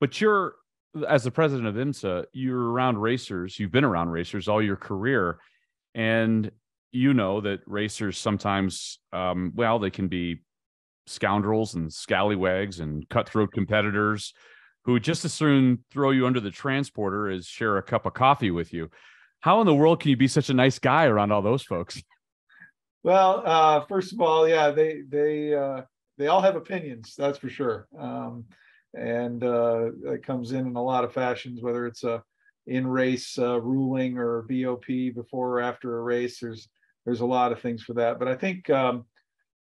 but you're as the president of IMSA, you're around racers. You've been around racers all your career, and you know that racers sometimes, um, well, they can be scoundrels and scallywags and cutthroat competitors who just as soon throw you under the transporter as share a cup of coffee with you. How in the world can you be such a nice guy around all those folks? Well, uh, first of all, yeah, they they uh, they all have opinions, that's for sure. Um, and uh, it comes in in a lot of fashions, whether it's a in race uh, ruling or BOP before or after a race. There's there's a lot of things for that. But I think, um,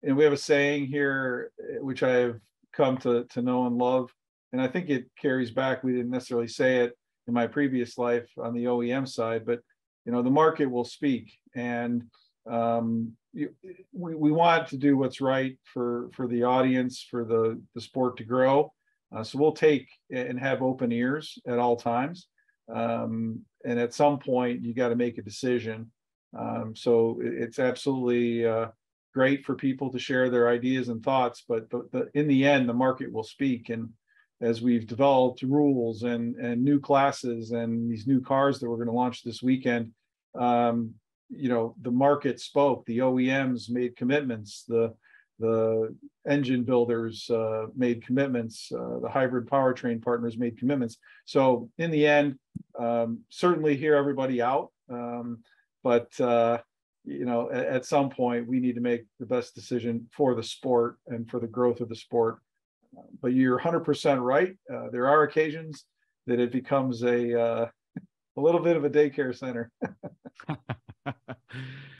and we have a saying here, eh, which I have come to to know and love, and I think it carries back. We didn't necessarily say it in my previous life on the OEM side, but you know the market will speak, and um, you, we we want to do what's right for for the audience, for the the sport to grow uh, so we'll take and have open ears at all times. Um, and at some point, you got to make a decision. Um, so it's absolutely uh, great for people to share their ideas and thoughts, but the, the, in the end, the market will speak. And as we've developed rules and, and new classes and these new cars that we're going to launch this weekend, um, you know, the market spoke, the OEMs made commitments, the the engine builders uh, made commitments, uh, the hybrid powertrain partners made commitments. So in the end, um, certainly hear everybody out, um, but uh, you know at, at, some point we need to make the best decision for the sport and for the growth of the sport. But you're 100% right. Uh, there are occasions that it becomes a uh, a little bit of a daycare center.